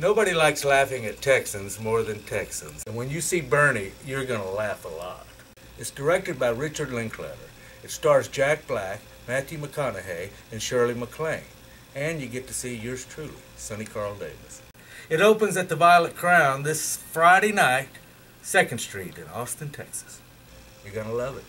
Nobody likes laughing at Texans more than Texans. And when you see Bernie, you're going to laugh a lot. It's directed by Richard Linklater. It stars Jack Black, Matthew McConaughey, and Shirley MacLaine. And you get to see yours truly, Sonny Carl Davis. It opens at the Violet Crown this Friday night, 2nd Street in Austin, Texas. You're going to love it.